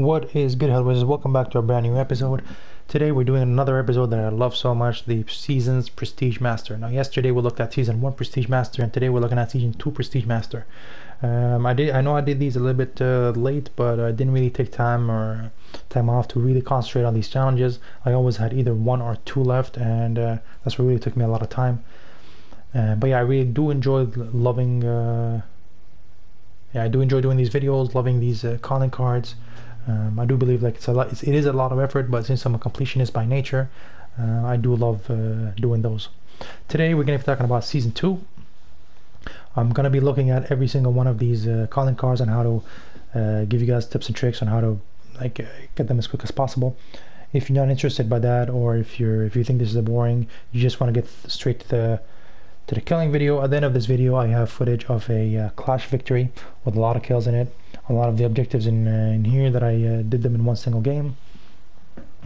What is good, Hellraisers? Welcome back to a brand new episode. Today we're doing another episode that I love so much, the Seasons Prestige Master. Now, yesterday we looked at Season 1 Prestige Master, and today we're looking at Season 2 Prestige Master. Um, I did. I know I did these a little bit uh, late, but I didn't really take time or time off to really concentrate on these challenges. I always had either one or two left, and uh, that's what really took me a lot of time. Uh, but yeah, I really do enjoy loving. Uh, yeah, I do enjoy doing these videos, loving these uh, calling cards. Um, I do believe like it's a lot. It's, it is a lot of effort, but since I'm a completionist by nature, uh, I do love uh, doing those. Today we're going to be talking about season two. I'm going to be looking at every single one of these uh, calling cards and how to uh, give you guys tips and tricks on how to like uh, get them as quick as possible. If you're not interested by that, or if you're if you think this is boring, you just want to get straight to the to the killing video. At the end of this video, I have footage of a uh, clash victory with a lot of kills in it a lot of the objectives in, uh, in here that I uh, did them in one single game.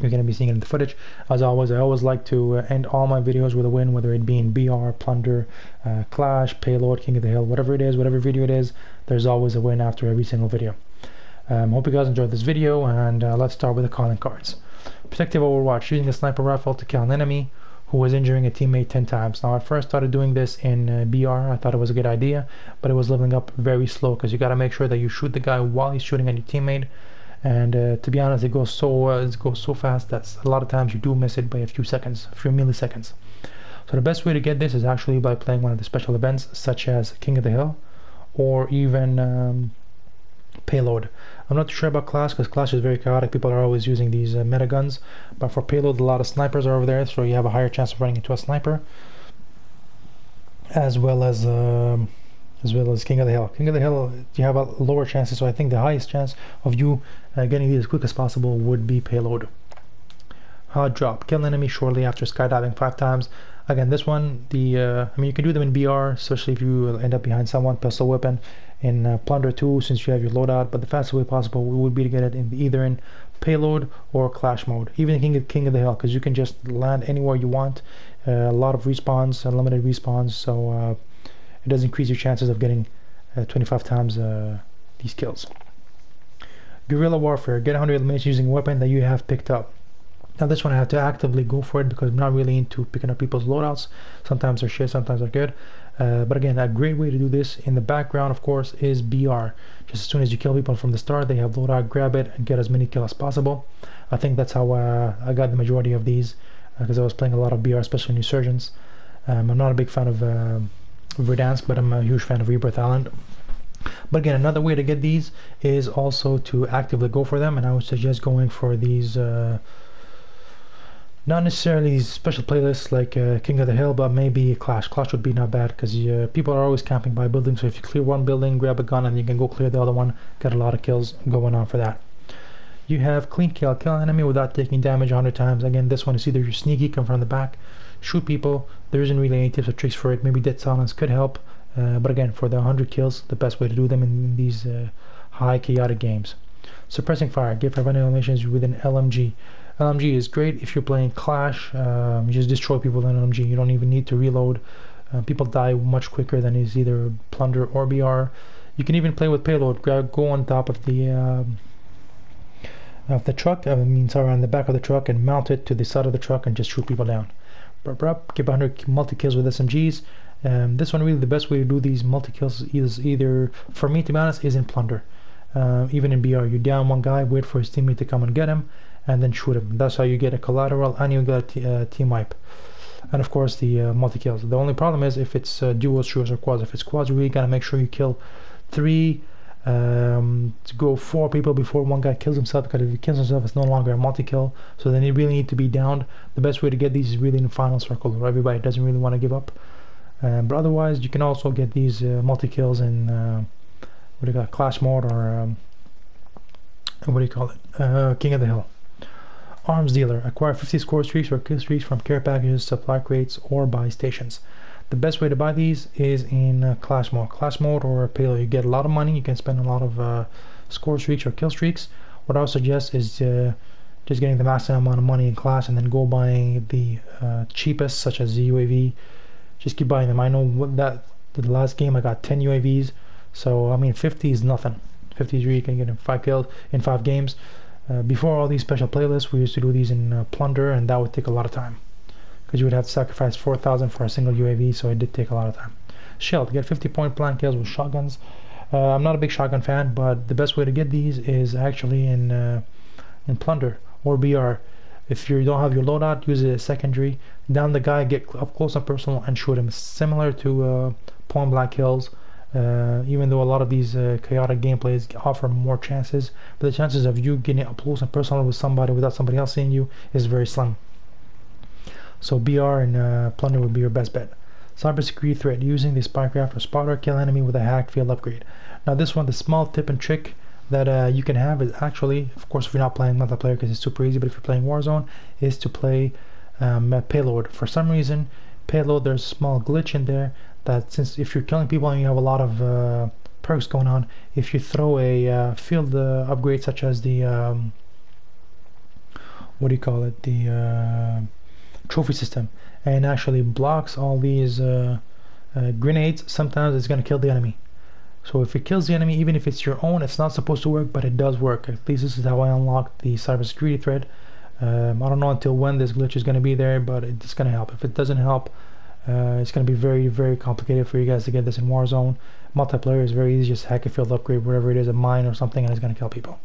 You're going to be seeing it in the footage. As always, I always like to uh, end all my videos with a win, whether it be in BR, Plunder, uh, Clash, Payload, King of the Hill, whatever it is, whatever video it is, there's always a win after every single video. Um, hope you guys enjoyed this video, and uh, let's start with the calling cards. Protective Overwatch, using a sniper rifle to kill an enemy who was injuring a teammate 10 times. Now, I first started doing this in uh, BR. I thought it was a good idea, but it was leveling up very slow because you got to make sure that you shoot the guy while he's shooting at your teammate. And uh, to be honest, it goes so uh, it goes so fast that a lot of times you do miss it by a few seconds, a few milliseconds. So the best way to get this is actually by playing one of the special events, such as King of the Hill, or even um, Payload. I'm not sure about Clash because Clash is very chaotic. People are always using these uh, meta guns. But for Payload, a lot of snipers are over there, so you have a higher chance of running into a sniper. As well as um, as well as King of the Hill. King of the Hill, you have a lower chance. so I think the highest chance of you uh, getting these as quick as possible would be Payload. Hard drop. Kill an enemy shortly after skydiving five times. Again, this one, the uh, I mean, you can do them in BR, especially if you end up behind someone, pistol weapon in uh, Plunder 2 since you have your loadout, but the fastest way possible would be to get it in either in payload or clash mode, even King of, King of the Hill, because you can just land anywhere you want. Uh, a lot of respawns, unlimited respawns, so uh, it does increase your chances of getting uh, 25 times uh, these kills. Guerrilla Warfare, get 100 eliminations using a weapon that you have picked up. Now this one I have to actively go for it because I'm not really into picking up people's loadouts. Sometimes they're shit, sometimes they're good. Uh, but again, a great way to do this in the background, of course, is BR. Just as soon as you kill people from the start, they have loadout, grab it, and get as many kills as possible. I think that's how uh, I got the majority of these because uh, I was playing a lot of BR, especially Resurgence. Um, I'm not a big fan of uh, Verdansk, but I'm a huge fan of Rebirth Island. But again, another way to get these is also to actively go for them, and I would suggest going for these uh, not necessarily special playlists like uh, King of the Hill, but maybe Clash. Clash would be not bad because uh, people are always camping by buildings. So if you clear one building, grab a gun, and you can go clear the other one, get a lot of kills going on for that. You have clean kill, kill enemy without taking damage 100 times. Again, this one is either you're sneaky, come from the back, shoot people. There isn't really any tips or tricks for it. Maybe dead silence could help, uh, but again, for the 100 kills, the best way to do them in these uh, high chaotic games. Suppressing fire, give 500 eliminations with an LMG. LMG is great if you're playing Clash. Um, you just destroy people in LMG. You don't even need to reload. Uh, people die much quicker than is either Plunder or BR. You can even play with payload. Go on top of the um, of the truck. I mean, sorry, on the back of the truck and mount it to the side of the truck and just shoot people down. Brup, brup, get 100 multi kills with SMGs. Um, this one really the best way to do these multi kills is either, for me to be honest, is in Plunder. Uh, even in BR, you down one guy, wait for his teammate to come and get him, and then shoot him. That's how you get a collateral and you get a uh, team wipe. And of course the uh, multi kills. The only problem is if it's uh, duos, trios, or quads. If it's quads, you really gotta make sure you kill three um, to go four people before one guy kills himself because if he kills himself it's no longer a multi-kill so then you really need to be downed the best way to get these is really in the final circle where everybody doesn't really want to give up um, but otherwise you can also get these uh, multi-kills in uh, what do you got clash mode or um, what do you call it uh, king of the hill Arms dealer. Acquire 50 score streaks or kill streaks from care packages, supply crates, or buy stations. The best way to buy these is in uh, clash mode. Class mode or payload. You get a lot of money. You can spend a lot of uh, score streaks or kill streaks. What I would suggest is uh, just getting the maximum amount of money in class and then go buying the uh, cheapest, such as the UAV. Just keep buying them. I know that the last game I got 10 UAVs. So I mean 50 is nothing. 50 is really can get in five kills in five games. Uh, before all these special playlists, we used to do these in uh, Plunder, and that would take a lot of time because you would have to sacrifice 4,000 for a single UAV, so it did take a lot of time. Shield, to get 50 point blank kills with shotguns. Uh, I'm not a big shotgun fan, but the best way to get these is actually in uh, in Plunder or BR. If you don't have your loadout, use it as secondary. Down the guy, get up close and personal, and shoot him. Similar to uh, point blank kills, uh, even though a lot of these uh, chaotic gameplays offer more chances, but the chances of you getting up close and personal with somebody without somebody else seeing you is very slim. So BR and uh, Plunder would be your best bet. Cybersecurity threat using the spycraft or spotter kill enemy with a hacked field upgrade. Now this one, the small tip and trick that uh, you can have is actually, of course, if you're not playing multiplayer because it's super easy, but if you're playing Warzone, is to play um, payload. For some reason, payload there's a small glitch in there that since if you're killing people and you have a lot of uh, perks going on, if you throw a uh, field uh, upgrade such as the um, what do you call it, the uh, trophy system, and actually blocks all these uh, uh, grenades, sometimes it's going to kill the enemy. So if it kills the enemy, even if it's your own, it's not supposed to work, but it does work. At least this is how I unlocked the cybersecurity thread. Um, I don't know until when this glitch is going to be there, but it's going to help. If it doesn't help, uh, it's going to be very, very complicated for you guys to get this in Warzone. Multiplayer is very easy, just hack a field upgrade, wherever it is, a mine or something, and it's going to kill people.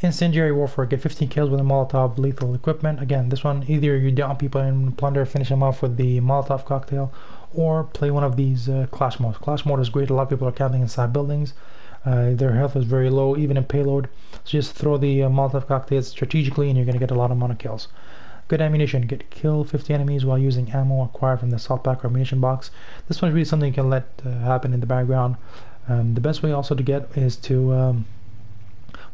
Incendiary Warfare, get 15 kills with a Molotov lethal equipment. Again, this one, either you down people in Plunder, finish them off with the Molotov cocktail, or play one of these uh, Clash modes. Clash mode is great, a lot of people are camping inside buildings. Uh, their health is very low, even in payload. So just throw the uh, Molotov cocktails strategically and you're going to get a lot of amount of kills. Good ammunition. Get kill 50 enemies while using ammo acquired from the salt pack or ammunition box. This one's really something you can let uh, happen in the background. Um, the best way also to get is to, um,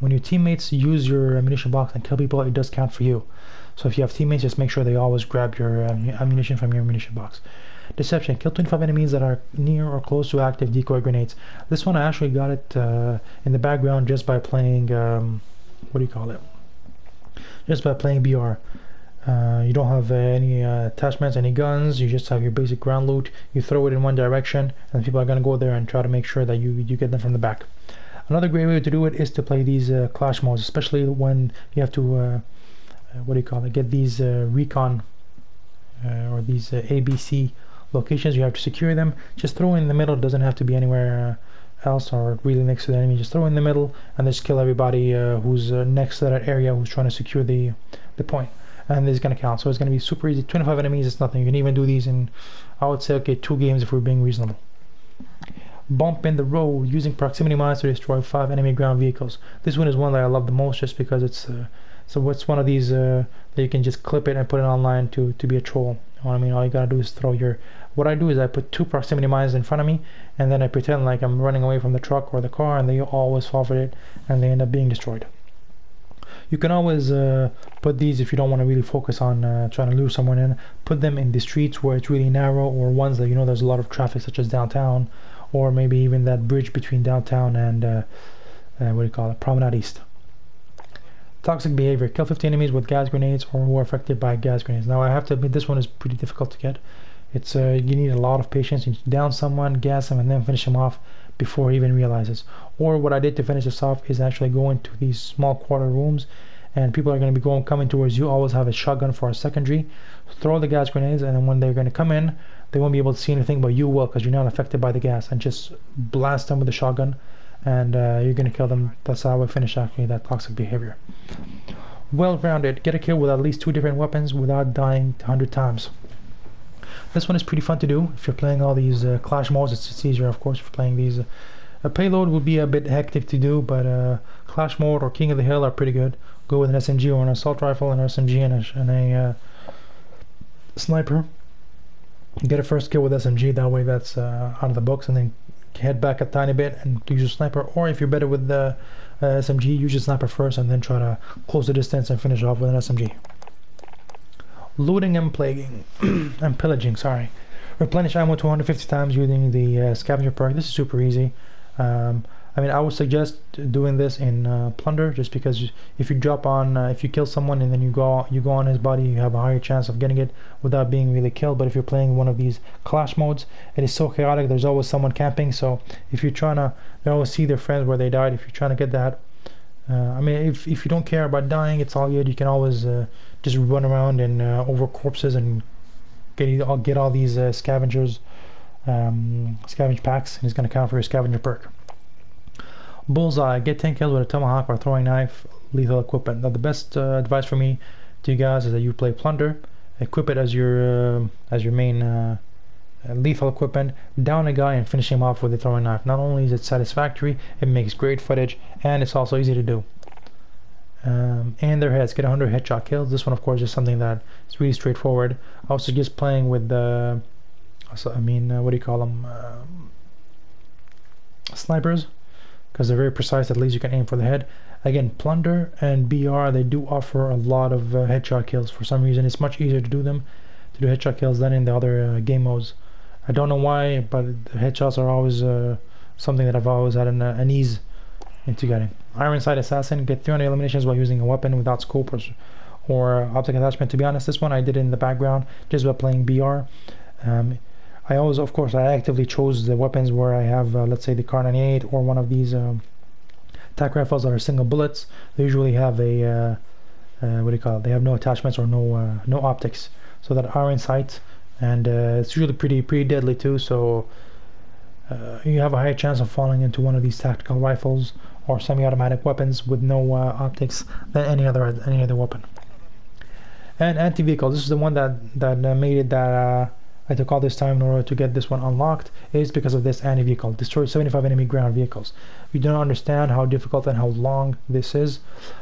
when your teammates use your ammunition box and kill people, it does count for you. So if you have teammates, just make sure they always grab your uh, ammunition from your ammunition box. Deception. Kill 25 enemies that are near or close to active decoy grenades. This one I actually got it uh, in the background just by playing, um, what do you call it? Just by playing BR. Uh, you don't have uh, any uh, attachments, any guns. You just have your basic ground loot. You throw it in one direction, and people are gonna go there and try to make sure that you you get them from the back. Another great way to do it is to play these uh, clash modes, especially when you have to uh, uh, what do you call it? Get these recon or these ABC locations. You have to secure them. Just throw in the middle. It doesn't have to be anywhere else or really next to the enemy. Just throw in the middle and just kill everybody who's next to that area who's trying to secure the the point and this is to count. So it's to be super easy. 25 enemies is nothing. You can even do these in, I would say, okay, two games if we're being reasonable. Bump in the road using proximity mines to destroy five enemy ground vehicles. This one is one that I love the most just because it's uh, so it's one of these uh, that you can just clip it and put it online to to be a troll. You know what I mean? All you gotta do is throw your. What I do is I put two proximity mines in front of me, and then I pretend like I'm running away from the truck or the car, and they always fall for it, and they end up being destroyed. You can always uh, put these if you don't want to really focus on uh, trying to lure someone in. Put them in the streets where it's really narrow or ones that you know there's a lot of traffic such as downtown or maybe even that bridge between downtown and uh, uh what do you call it, Promenade East. Toxic behavior. Kill 50 enemies with gas grenades or who are affected by gas grenades. Now I have to admit this one is pretty difficult to get. It's uh, you need a lot of patience. You down someone, gas them, and then finish them off before he even realizes. Or what I did to finish this off is actually go into these small quarter rooms and people are going to be going coming towards you. Always have a shotgun for a secondary. Throw the gas grenades and then when they're going to come in, they won't be able to see anything, but you will because you're not affected by the gas. And just blast them with the shotgun and uh, you're going to kill them. That's how I finish actually that toxic behavior. Well rounded. Get a kill with at least two different weapons without dying 100 times. This one is pretty fun to do. If you're playing all these uh, clash modes, it's, it's, easier, of course, if you're playing these. Uh, a payload would be a bit hectic to do, but uh, clash mode or King of the Hill are pretty good. Go with an SMG or an assault rifle, an SMG and a, and a uh, sniper. Get a first kill with SMG, that way that's uh, out of the books, and then head back a tiny bit and use your sniper. Or if you're better with the uh, SMG, use your sniper first and then try to close the distance and finish off with an SMG looting and plaguing and pillaging sorry replenish ammo 250 times using the uh, scavenger perk this is super easy um, I mean I would suggest doing this in uh, plunder just because if you drop on uh, if you kill someone and then you go you go on his body you have a higher chance of getting it without being really killed. But if you're playing one of these clash modes it is so chaotic there's always someone camping. So if you're trying to they always see their friends where they died. If you're trying to get that Uh, I mean, if, if you don't care about dying, it's all good. You can always uh, just run around and uh, over corpses and get all get all these uh, scavengers, um, scavenge packs, and he's going to count for your scavenger perk. Bullseye, get 10 kills with a tomahawk or throwing knife, lethal equipment. Now, the best uh, advice for me to you guys is that you play plunder, equip it as your uh, as your main uh, lethal equipment, down a guy and finish him off with a throwing knife. Not only is it satisfactory, it makes great footage, and it's also easy to do. Um, and their heads get 100 headshot kills. This one, of course, is something that is really straightforward. I also just playing with the, I mean, uh, what do you call them? Um, snipers? Because they're very precise at least you can aim for the head. Again plunder and br they do offer a lot of uh, headshot kills. For some reason it's much easier to do them to do headshot kills than in the other uh, game modes. I don't know why but the headshots are always uh, something that i've always had an, uh, an ease into getting. Iron sight assassin get 300 eliminations while using a weapon without scope or, or optic attachment. To be honest this one i did in the background just by playing br um, I always, of course, I actively chose the weapons where I have, uh, let's say, the Kar 98 or one of these um, tac rifles that are single bullets. They usually have a, uh, uh, what do you call it? They have no attachments or no uh, no optics, so that are in sight, and uh, it's usually pretty pretty deadly too. So uh, you have a higher chance of falling into one of these tactical rifles or semi-automatic weapons with no optics than any other any other weapon. And anti-vehicle. This is the one that that made it that I took all this time in order to get this one unlocked is because of this anti-vehicle. Destroyed 75 enemy ground vehicles. You don't understand how difficult and how long this is.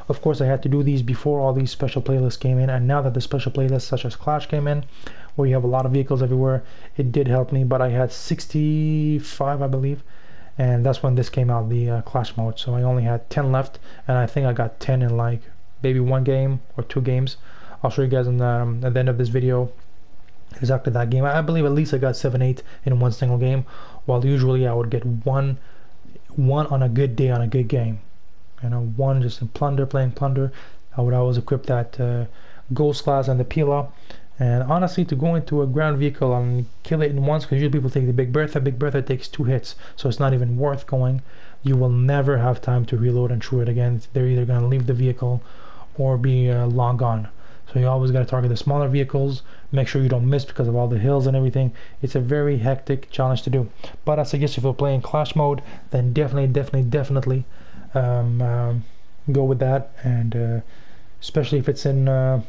Of course, I had to do these before all these special playlists came in, and now that the special playlists such as Clash came in, where you have a lot of vehicles everywhere, it did help me, but I had 65, I believe, and that's when this came out, the uh, Clash mode. So I only had 10 left, and I think I got 10 in like maybe one game or two games. I'll show you guys the, um, at the end of this video exactly that game. I believe at least I got seven, eight in one single game, while usually I would get one, one on a good day on a good game. You know, one just in plunder, playing plunder. I would always equip that uh, ghost class and the Pila. And honestly, to go into a ground vehicle and kill it in once, because usually people take the Big Bertha. Big Bertha takes two hits, so it's not even worth going. You will never have time to reload and shoot it again. They're either going to leave the vehicle or be uh, long gone. So you always got to target the smaller vehicles, make sure you don't miss because of all the hills and everything. It's a very hectic challenge to do. But I suggest if you're playing Clash mode, then definitely, definitely, definitely um, um, go with that. And uh, especially if it's in, uh,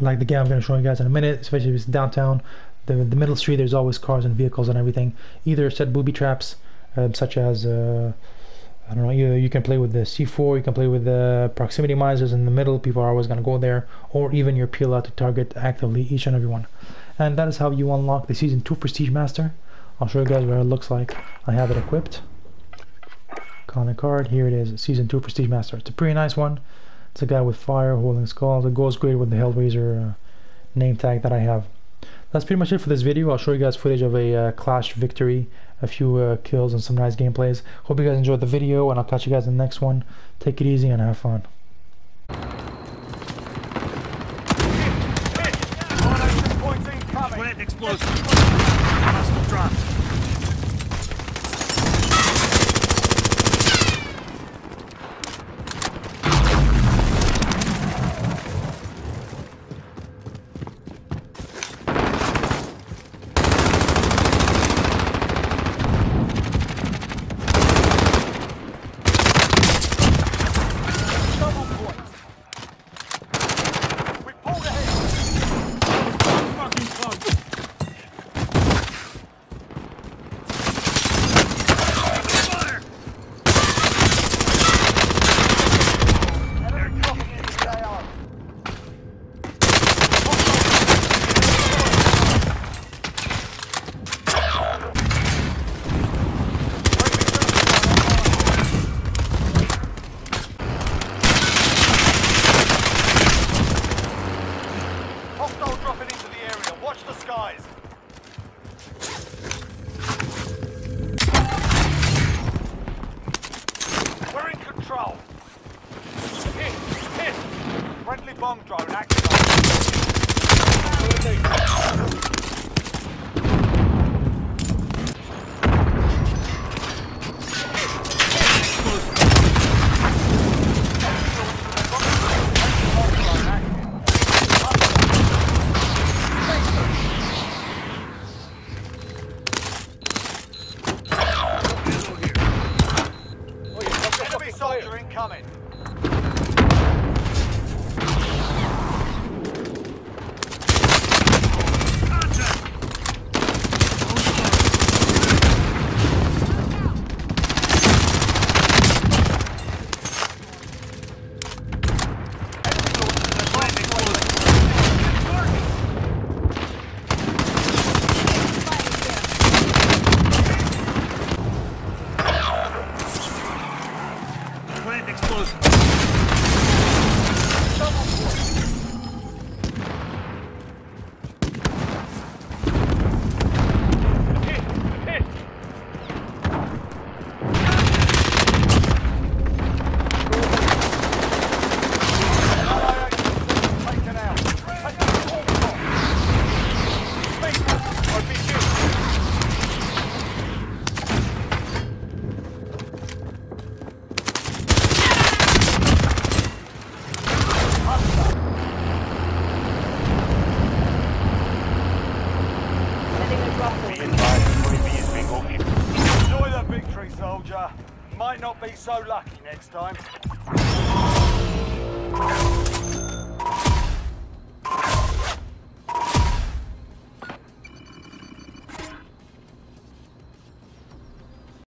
like the game I'm going to show you guys in a minute, especially if it's downtown, the, the middle street, there's always cars and vehicles and everything. Either set booby traps, uh, such as uh, I don't know, you, you can play with the C4, you can play with the proximity mines in the middle, people are always going to go there, or even your Pila to target actively each and every one. And that is how you unlock the Season 2 Prestige Master. I'll show you guys what it looks like. I have it equipped. Calling card, here it is, Season 2 Prestige Master. It's a pretty nice one. It's a guy with fire holding skull. It goes great with the Hellraiser uh, name tag that I have. That's pretty much it for this video. I'll show you guys footage of a uh, Clash victory a few uh, kills and some nice gameplays. Hope you guys enjoyed the video, and I'll catch you guys in the next one. Take it easy and have fun. Explosive. Hostile dropped. guys. So lucky next time.